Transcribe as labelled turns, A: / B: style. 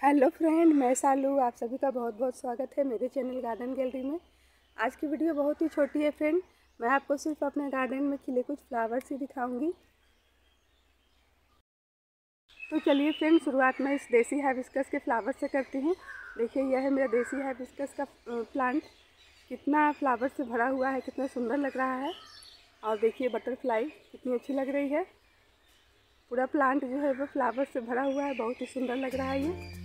A: Hello friend, मैं सालू, आप सभी का बहुत बहुत स्वागत है मेरे चैनल गार्डन गैलरी में। आज की वीडियो बहुत ही छोटी है फ्रेंड, मैं आपको सिर्फ़ अपने गार्डन में खिले कुछ फ्लावर्स ही दिखाऊँगी। तो चलिए फ्रेंड, शुरुआत में इस देसी हाइबिस्कस के फ्लावर से करती हूँ। देखिए, यह है मेरा देसी हाइबिस्कस का प्लांट कितना फ्लावर से भरा हुआ है, कितना सुंदर लग रहा है। और देखिए बटरफ्लाई कितनी अच्छी लग रही है। पूरा प्लांट जो है, वो फ्लावर से भरा हुआ है, बहुत ही सुंदर लग रहा है ये।